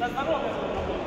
Za zdrowie!